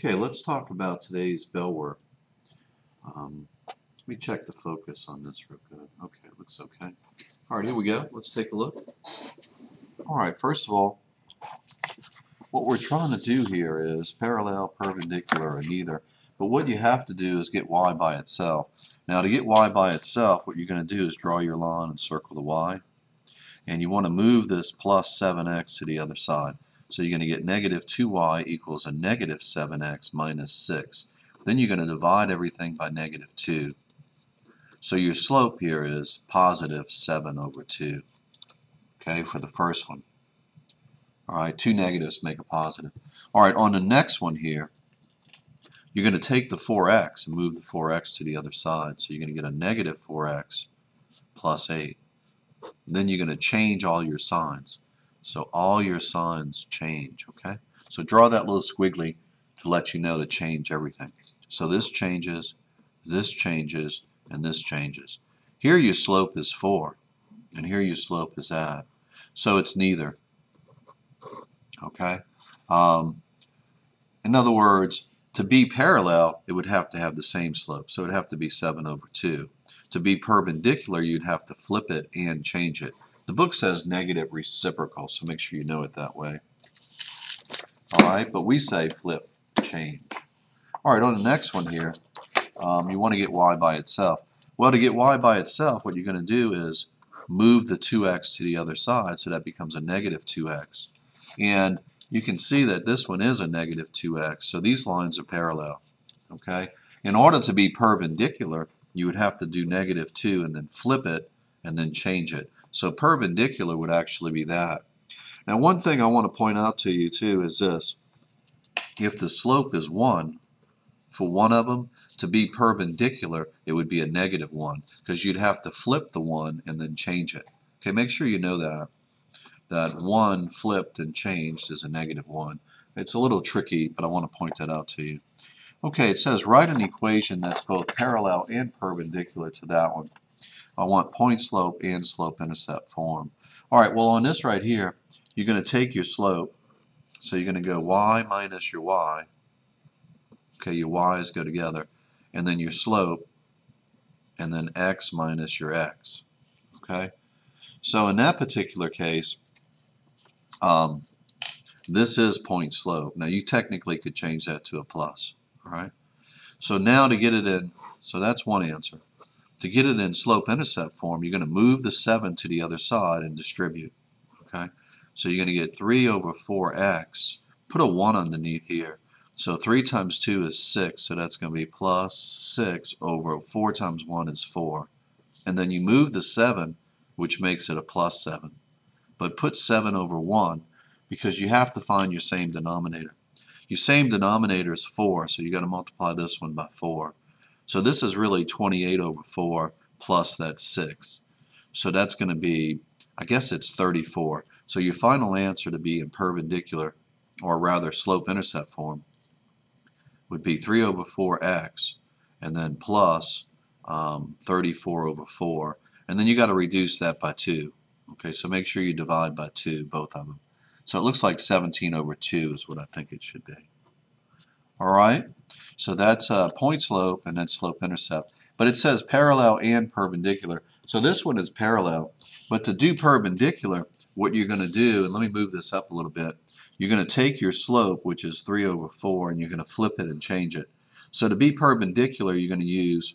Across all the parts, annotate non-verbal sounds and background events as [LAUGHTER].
Okay, let's talk about today's bell work. Um, let me check the focus on this real good. Okay, it looks okay. All right, here we go. Let's take a look. All right, first of all, what we're trying to do here is parallel, perpendicular, and neither. But what you have to do is get y by itself. Now to get y by itself, what you're going to do is draw your line and circle the y. And you want to move this plus 7x to the other side. So you're going to get negative 2y equals a negative 7x minus 6. Then you're going to divide everything by negative 2. So your slope here is positive 7 over 2. Okay, for the first one. Alright, two negatives make a positive. Alright, on the next one here, you're going to take the 4x and move the 4x to the other side. So you're going to get a negative 4x plus 8. Then you're going to change all your signs. So all your signs change, okay? So draw that little squiggly to let you know to change everything. So this changes, this changes, and this changes. Here your slope is 4, and here your slope is that. So it's neither, okay? Um, in other words, to be parallel, it would have to have the same slope. So it would have to be 7 over 2. To be perpendicular, you'd have to flip it and change it. The book says negative reciprocal, so make sure you know it that way. All right, but we say flip, change. All right, on the next one here, um, you want to get y by itself. Well, to get y by itself, what you're going to do is move the 2x to the other side, so that becomes a negative 2x. And you can see that this one is a negative 2x, so these lines are parallel. Okay. In order to be perpendicular, you would have to do negative 2 and then flip it and then change it. So perpendicular would actually be that. Now one thing I want to point out to you too is this. If the slope is 1 for one of them, to be perpendicular it would be a negative 1 because you'd have to flip the 1 and then change it. Okay, make sure you know that. That 1 flipped and changed is a negative 1. It's a little tricky, but I want to point that out to you. Okay, it says write an equation that's both parallel and perpendicular to that one. I want point slope and slope intercept form. All right, well on this right here, you're going to take your slope. So you're going to go y minus your y. Okay, your y's go together. And then your slope, and then x minus your x. Okay, so in that particular case, um, this is point slope. Now you technically could change that to a plus. All right. So now to get it in, so that's one answer. To get it in slope-intercept form, you're going to move the 7 to the other side and distribute. Okay, So you're going to get 3 over 4x. Put a 1 underneath here. So 3 times 2 is 6, so that's going to be plus 6 over 4 times 1 is 4. And then you move the 7, which makes it a plus 7. But put 7 over 1 because you have to find your same denominator. Your same denominator is 4, so you got to multiply this one by 4. So this is really 28 over 4 plus that 6. So that's going to be, I guess it's 34. So your final answer to be in perpendicular, or rather slope-intercept form, would be 3 over 4x, and then plus um, 34 over 4. And then you got to reduce that by 2. Okay, so make sure you divide by 2, both of them. So it looks like 17 over 2 is what I think it should be. All right. So that's uh, point slope and then slope intercept. But it says parallel and perpendicular. So this one is parallel. But to do perpendicular, what you're going to do, and let me move this up a little bit, you're going to take your slope, which is 3 over 4, and you're going to flip it and change it. So to be perpendicular, you're going to use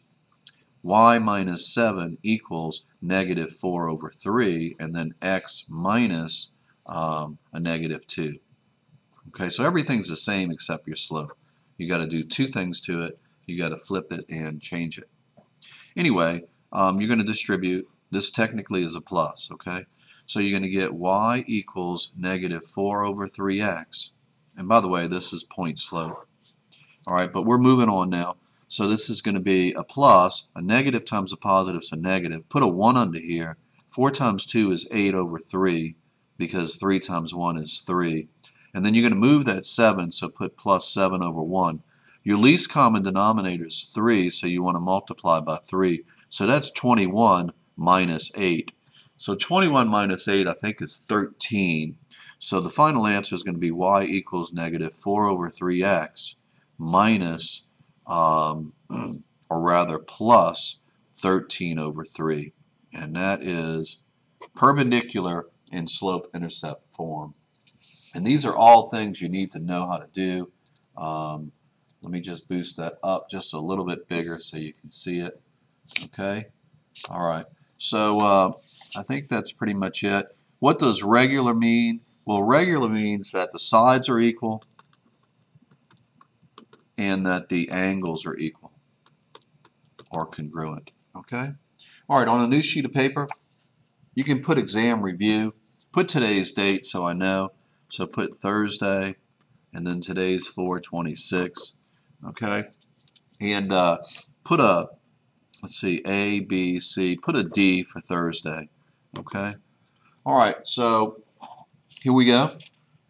y minus 7 equals negative 4 over 3, and then x minus um, a negative 2. Okay, so everything's the same except your slope. You got to do two things to it. You got to flip it and change it. Anyway, um, you're going to distribute. This technically is a plus, okay? So you're going to get y equals negative 4 over 3x. And by the way, this is point slope. All right, but we're moving on now. So this is going to be a plus. A negative times a positive a negative. Put a 1 under here. 4 times 2 is 8 over 3 because 3 times 1 is 3. And then you're going to move that 7, so put plus 7 over 1. Your least common denominator is 3, so you want to multiply by 3. So that's 21 minus 8. So 21 minus 8, I think, is 13. So the final answer is going to be y equals negative 4 over 3x. minus, um, [CLEARS THROAT] or rather plus 13 over 3. And that is perpendicular in slope-intercept form. And these are all things you need to know how to do. Um, let me just boost that up just a little bit bigger so you can see it. Okay. All right. So uh, I think that's pretty much it. What does regular mean? Well, regular means that the sides are equal and that the angles are equal or congruent. Okay? All right, on a new sheet of paper, you can put exam review. Put today's date so I know. So put Thursday, and then today's 426. Okay? And uh, put a, let's see, A, B, C. Put a D for Thursday. Okay? All right, so here we go.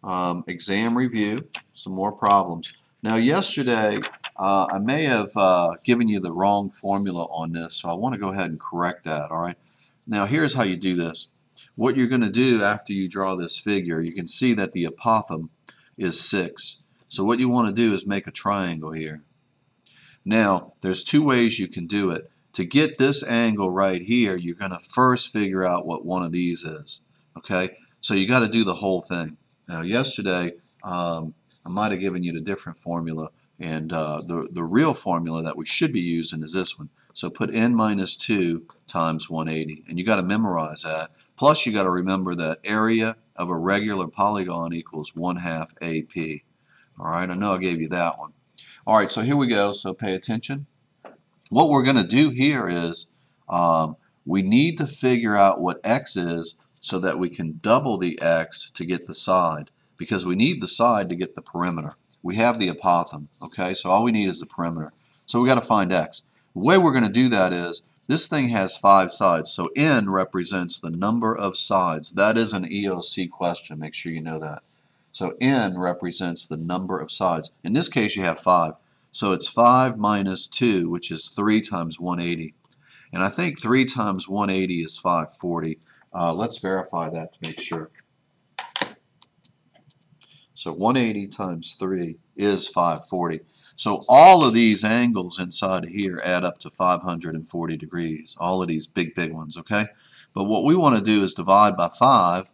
Um, exam review, some more problems. Now yesterday, uh, I may have uh, given you the wrong formula on this, so I want to go ahead and correct that, all right? Now here's how you do this. What you're going to do after you draw this figure, you can see that the apothem is 6. So what you want to do is make a triangle here. Now, there's two ways you can do it. To get this angle right here, you're going to first figure out what one of these is. Okay, so you got to do the whole thing. Now, yesterday, um, I might have given you the different formula and uh, the, the real formula that we should be using is this one. So put n minus 2 times 180 and you got to memorize that. Plus you got to remember that area of a regular polygon equals 1 half AP. Alright, I know I gave you that one. Alright, so here we go. So pay attention. What we're going to do here is um, we need to figure out what x is so that we can double the x to get the side because we need the side to get the perimeter. We have the apothem, okay? So all we need is the perimeter. So we got to find x. The way we're going to do that is this thing has five sides. So n represents the number of sides. That is an EOC question. Make sure you know that. So n represents the number of sides. In this case, you have five. So it's 5 minus 2, which is 3 times 180. And I think 3 times 180 is 540. Uh, let's verify that to make sure. So 180 times 3 is 540. So all of these angles inside of here add up to 540 degrees. All of these big, big ones, okay? But what we want to do is divide by 5,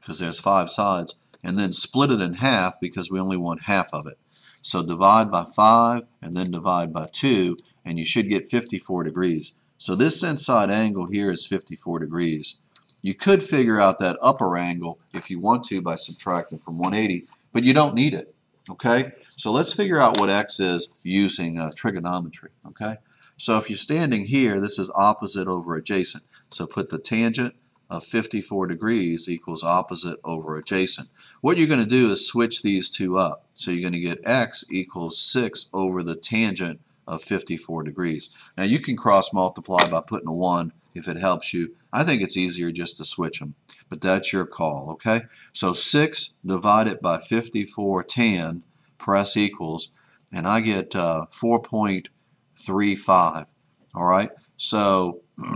because there's 5 sides, and then split it in half because we only want half of it. So divide by 5 and then divide by 2, and you should get 54 degrees. So this inside angle here is 54 degrees. You could figure out that upper angle if you want to by subtracting from 180, but you don't need it. Okay, so let's figure out what x is using uh, trigonometry. Okay, so if you're standing here, this is opposite over adjacent. So put the tangent of 54 degrees equals opposite over adjacent. What you're going to do is switch these two up. So you're going to get x equals 6 over the tangent of 54 degrees. Now you can cross multiply by putting a 1 if it helps you. I think it's easier just to switch them, but that's your call, okay? So 6 divided by 54 tan, press equals, and I get uh, 4.35, all right? So [CLEARS THROAT]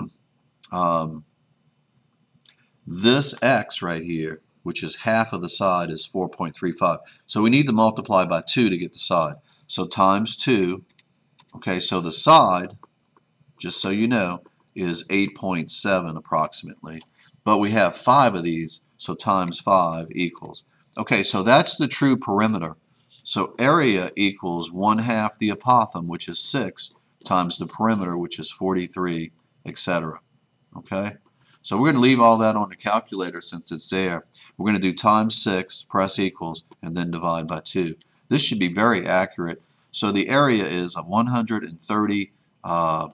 um, this x right here, which is half of the side, is 4.35. So we need to multiply by 2 to get the side. So times 2 Okay, so the side, just so you know, is 8.7 approximately. But we have five of these, so times 5 equals. Okay, so that's the true perimeter. So area equals 1 half the apothem, which is 6, times the perimeter, which is 43, etc. Okay? So we're going to leave all that on the calculator since it's there. We're going to do times 6, press equals, and then divide by 2. This should be very accurate so the area is a 130 uh,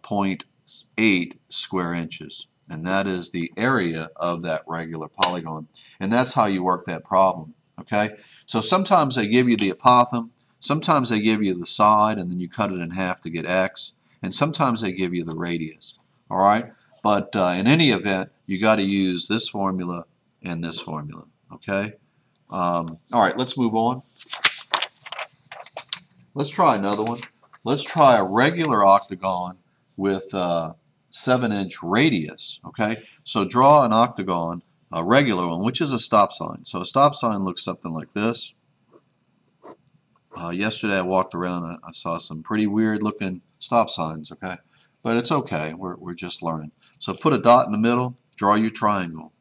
square inches. And that is the area of that regular polygon. And that's how you work that problem. Okay? So sometimes they give you the apothem, sometimes they give you the side, and then you cut it in half to get x, and sometimes they give you the radius. All right? But uh, in any event, you got to use this formula and this formula. Okay? Um, all right, let's move on. Let's try another one. Let's try a regular octagon with a 7 inch radius. Okay, so draw an octagon, a regular one, which is a stop sign. So a stop sign looks something like this. Uh, yesterday I walked around, I, I saw some pretty weird looking stop signs, okay? But it's okay, we're, we're just learning. So put a dot in the middle, draw your triangle,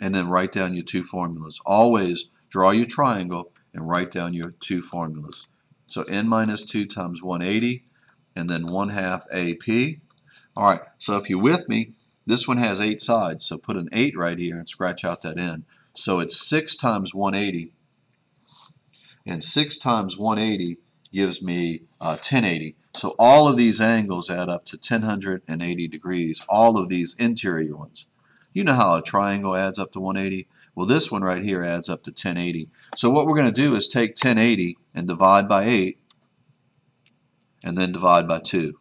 and then write down your two formulas. Always draw your triangle and write down your two formulas. So n minus 2 times 180, and then 1 half AP. All right, so if you're with me, this one has 8 sides, so put an 8 right here and scratch out that n. So it's 6 times 180, and 6 times 180 gives me uh, 1080. So all of these angles add up to 1080 degrees, all of these interior ones. You know how a triangle adds up to 180? Well, this one right here adds up to 1080. So what we're going to do is take 1080 and divide by 8, and then divide by 2.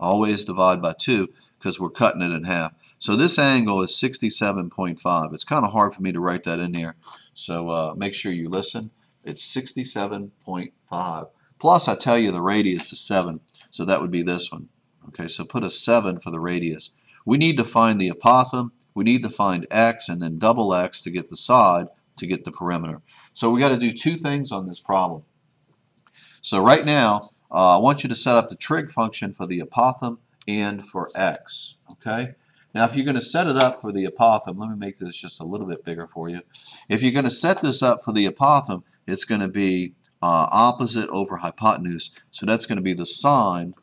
Always divide by 2 because we're cutting it in half. So this angle is 67.5. It's kind of hard for me to write that in there, so uh, make sure you listen. It's 67.5. Plus, I tell you the radius is 7, so that would be this one. Okay, so put a 7 for the radius. We need to find the apothem, we need to find x and then double x to get the side to get the perimeter. So we got to do two things on this problem. So right now, uh, I want you to set up the trig function for the apothem and for x. Okay. Now, if you're going to set it up for the apothem, let me make this just a little bit bigger for you. If you're going to set this up for the apothem, it's going to be uh, opposite over hypotenuse. So that's going to be the sine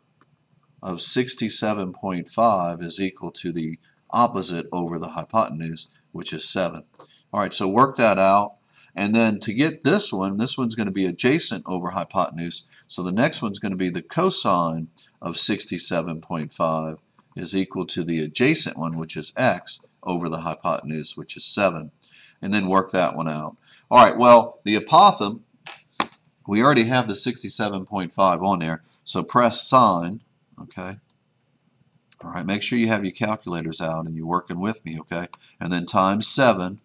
of 67.5 is equal to the opposite over the hypotenuse, which is 7. All right, so work that out. And then to get this one, this one's going to be adjacent over hypotenuse. So the next one's going to be the cosine of 67.5 is equal to the adjacent one, which is x, over the hypotenuse, which is 7. And then work that one out. All right, well, the apothem, we already have the 67.5 on there. So press sine, okay? All right, make sure you have your calculators out and you're working with me, okay? And then times 7,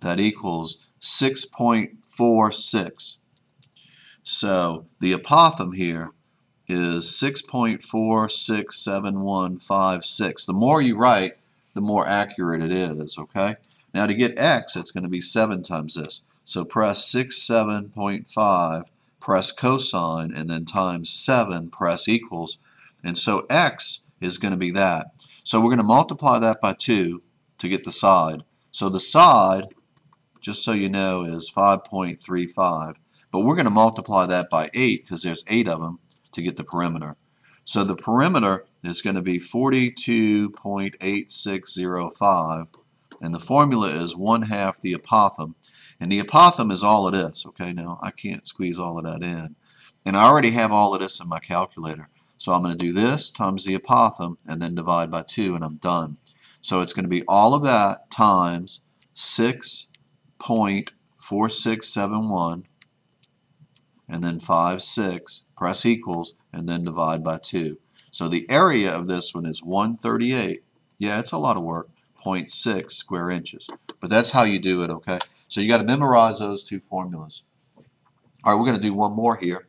that equals 6.46. So the apothem here is 6.467156. The more you write, the more accurate it is, okay? Now to get x, it's going to be 7 times this. So press 67.5, press cosine, and then times 7, press equals. And so x is going to be that. So we're going to multiply that by 2 to get the side. So the side, just so you know, is 5.35. But we're going to multiply that by 8 because there's 8 of them to get the perimeter. So the perimeter is going to be 42.8605 and the formula is 1 half the apothem. And the apothem is all of this. Okay, now I can't squeeze all of that in. And I already have all of this in my calculator. So I'm going to do this times the apothem and then divide by 2 and I'm done. So it's going to be all of that times 6.4671 and then 5, 6, press equals, and then divide by 2. So the area of this one is 138. Yeah, it's a lot of work. 0.6 square inches. But that's how you do it, okay? So you got to memorize those two formulas. All right, we're going to do one more here,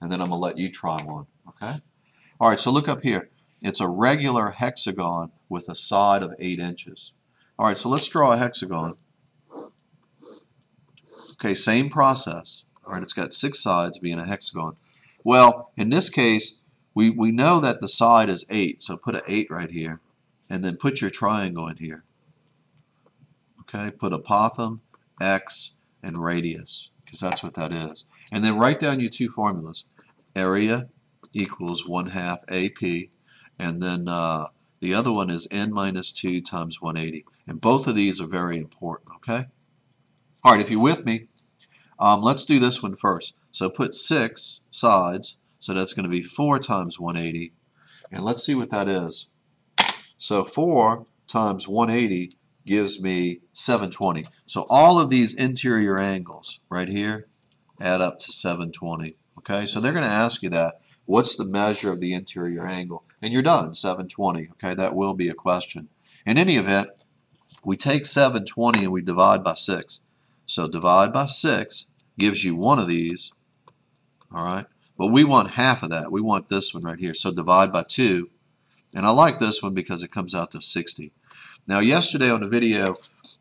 and then I'm going to let you try one, okay? All right, so look up here. It's a regular hexagon with a side of 8 inches. All right, so let's draw a hexagon. Okay, same process. All right, it's got six sides being a hexagon. Well, in this case, we, we know that the side is 8, so put an 8 right here. And then put your triangle in here. Okay, put apothem, x, and radius, because that's what that is. And then write down your two formulas. Area equals 1 half AP, and then uh, the other one is n minus 2 times 180. And both of these are very important, okay? All right, if you're with me, um, let's do this one first. So put 6 sides, so that's going to be 4 times 180. And let's see what that is. So 4 times 180 gives me 720. So all of these interior angles right here add up to 720. Okay, so they're going to ask you that. What's the measure of the interior angle? And you're done, 720. Okay, that will be a question. In any event, we take 720 and we divide by 6. So divide by 6 gives you one of these. All right, but we want half of that. We want this one right here. So divide by 2. And I like this one because it comes out to 60. Now yesterday on the video,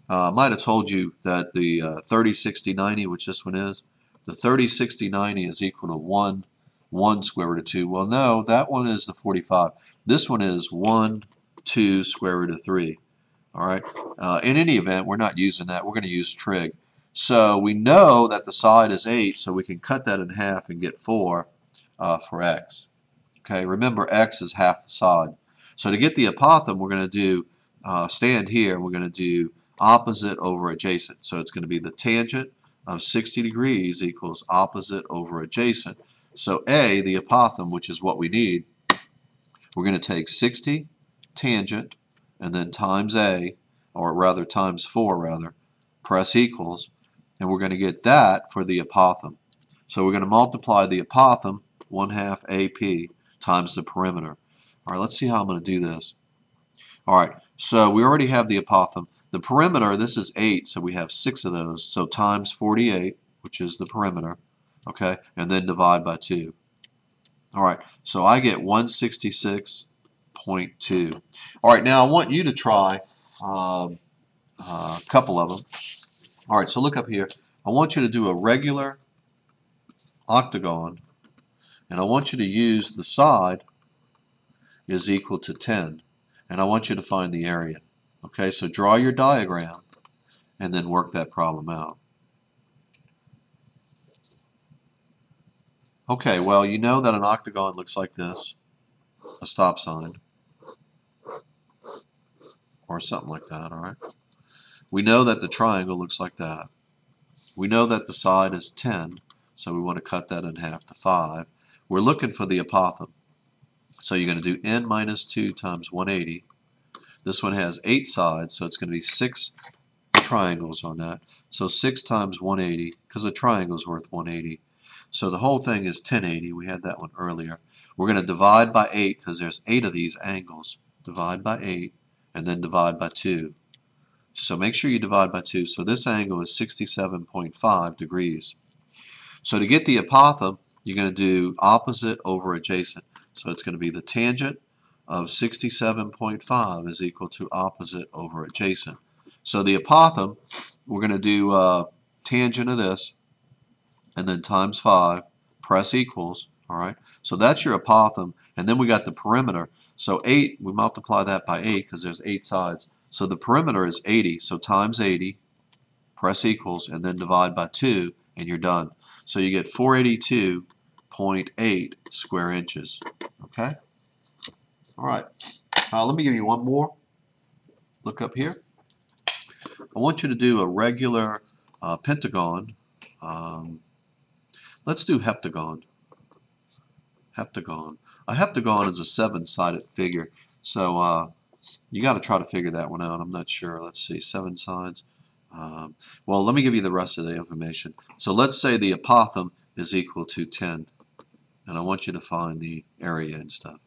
uh, I might have told you that the uh, 30, 60, 90, which this one is, the 30, 60, 90 is equal to 1, 1 square root of 2. Well, no, that one is the 45. This one is 1, 2 square root of 3. All right. Uh, in any event, we're not using that. We're going to use trig. So we know that the side is 8, so we can cut that in half and get 4 uh, for x. Okay, remember x is half the side. So to get the apothem, we're going to do, uh, stand here, we're going to do opposite over adjacent. So it's going to be the tangent of 60 degrees equals opposite over adjacent. So A, the apothem, which is what we need, we're going to take 60 tangent and then times A, or rather times 4 rather, press equals, and we're going to get that for the apothem. So we're going to multiply the apothem, 1 half AP, times the perimeter. All right, let's see how I'm going to do this. All right, so we already have the apothem. The perimeter, this is 8, so we have 6 of those. So times 48, which is the perimeter, okay, and then divide by 2. All right, so I get 166.2. All right, now I want you to try um, uh, a couple of them. All right, so look up here. I want you to do a regular octagon, and I want you to use the side is equal to 10, and I want you to find the area. Okay, so draw your diagram and then work that problem out. Okay, well, you know that an octagon looks like this, a stop sign, or something like that, all right? We know that the triangle looks like that. We know that the side is 10, so we want to cut that in half to 5. We're looking for the apothem. So you're going to do n minus 2 times 180. This one has 8 sides, so it's going to be 6 triangles on that. So 6 times 180, because a triangle is worth 180. So the whole thing is 1080. We had that one earlier. We're going to divide by 8 because there's 8 of these angles. Divide by 8 and then divide by 2. So make sure you divide by 2. So this angle is 67.5 degrees. So to get the apothem, you're going to do opposite over adjacent. So it's going to be the tangent of 67.5 is equal to opposite over adjacent. So the apothem, we're going to do uh, tangent of this, and then times 5, press equals, all right? So that's your apothem, and then we got the perimeter. So 8, we multiply that by 8 because there's 8 sides. So the perimeter is 80, so times 80, press equals, and then divide by 2, and you're done. So you get 482.8 square inches, okay? All right, uh, let me give you one more. Look up here. I want you to do a regular uh, pentagon. Um, let's do heptagon. Heptagon. A heptagon is a seven-sided figure, so uh, you got to try to figure that one out. I'm not sure. Let's see, seven sides. Um, well, let me give you the rest of the information. So let's say the apothem is equal to 10, and I want you to find the area and stuff.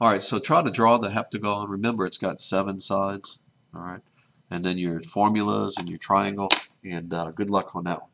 All right, so try to draw the heptagon. Remember, it's got seven sides. All right, and then your formulas and your triangle, and uh, good luck on that one.